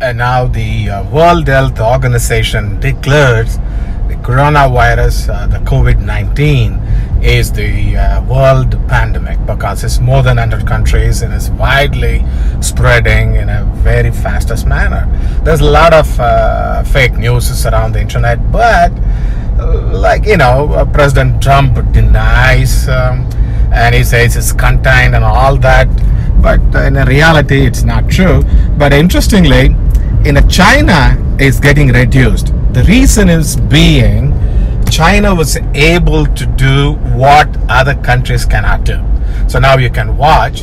And now the uh, World Health Organization declares the coronavirus, uh, the COVID 19, is the uh, world pandemic because it's more than 100 countries and it's widely spreading in a very fastest manner. There's a lot of uh, fake news around the internet, but like you know, uh, President Trump denies um, and he says it's contained and all that, but in reality, it's not true. But interestingly, in China is getting reduced. The reason is being China was able to do what other countries cannot do. So now you can watch.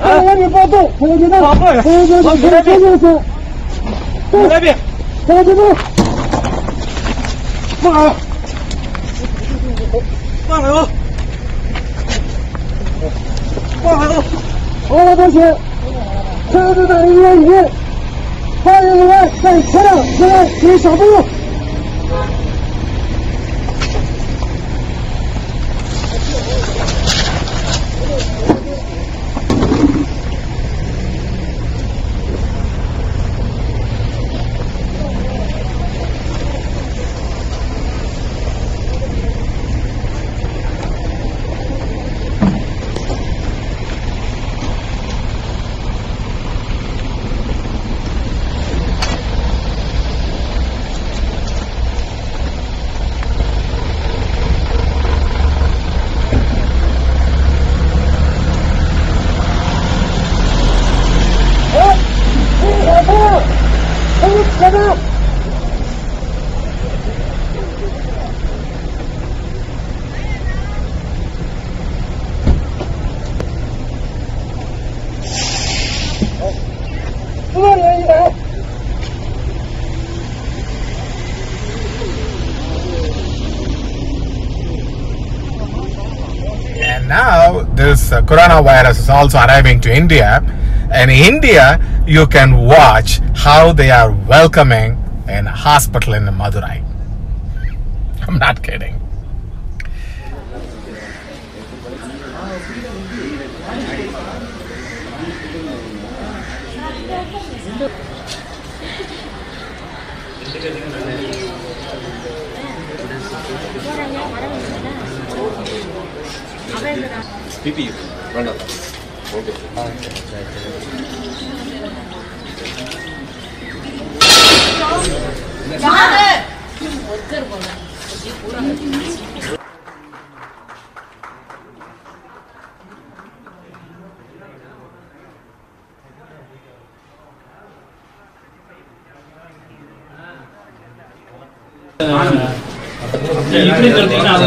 我你别动，朋友们，朋友们，朋友们，朋友们，那边，朋友们，放开，放开我，放开我，好了，同学，车子在医院里，欢迎你们在车辆前来进行小步。And now this uh, coronavirus is also arriving to India. And in India, you can watch how they are welcoming an hospital in Madurai. I'm not kidding. PP run Okay. Okay worker போனேன் இப்படி சொல்லிட்டீங்கன்னா அது